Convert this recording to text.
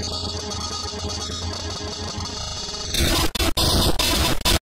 Thank.